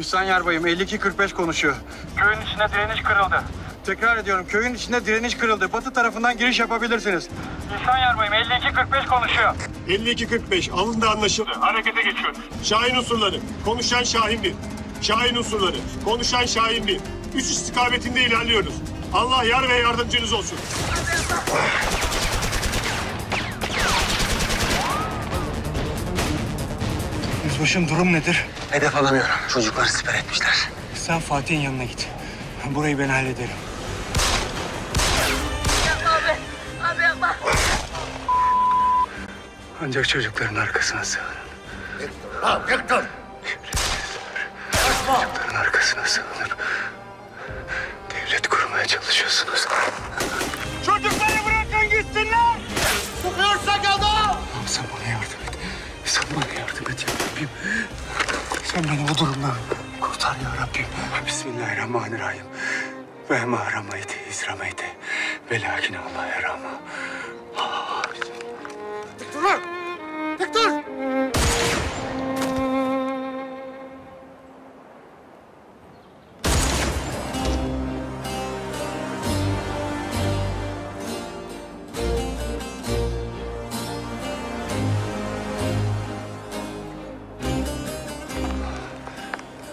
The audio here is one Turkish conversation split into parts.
İhsan Yarbayım 5245 konuşuyor. Köyün içine direniş kırıldı. Tekrar ediyorum köyün içinde direniş kırıldı. Batı tarafından giriş yapabilirsiniz. İhsan Yarbayım 5245 konuşuyor. 52-45 alındı anlaşıldı. Harekete geçiyor. Şahin unsurları. Konuşan Şahin 1. Şahin unsurları. Konuşan Şahin 1. Üç istikametinde ilerliyoruz. Allah yar ve yardımcınız olsun. Yüzbaşım durum nedir? Hedef alamıyorum. Çocuklar siper etmişler. Sen Fatih'in yanına git. Burayı ben hallederim. Yapma abi. Abi yapma. Ancak çocukların arkasına sığının. Çocukların arkasına sığınır. Devlet kurmaya çalışıyorsunuz. Bana yardım et ya Rabbim. Sen beni bu durumdan kurtar ya Rabbim. Bismillahirrahmanirrahim. Ve ma ramayte iz ramayte. Ve lakin Allah yarama.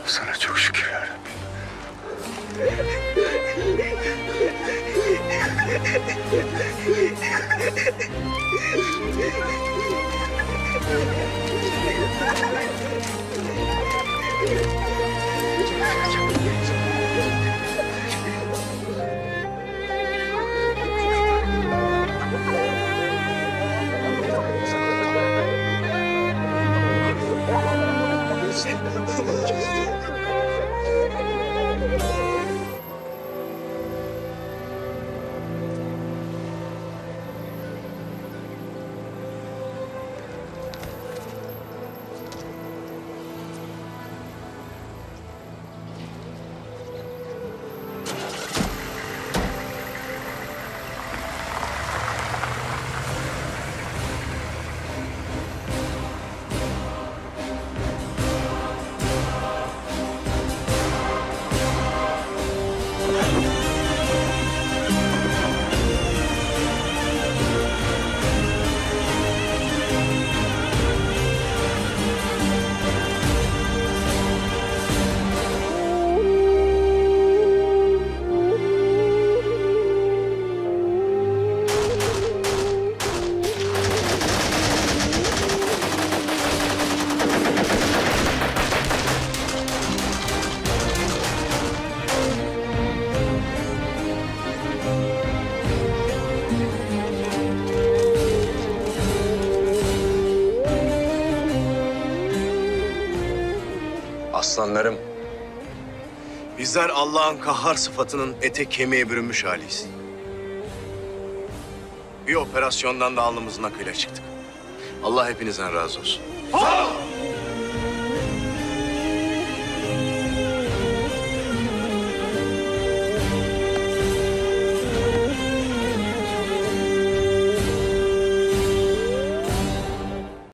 Sana çok şükür ya Rabbim. Aslanlarım. Bizler Allah'ın kahhar sıfatının ete kemiğe bürünmüş haliyiz. Bir operasyondan da alnımızın akıyla çıktık. Allah hepinizden razı olsun.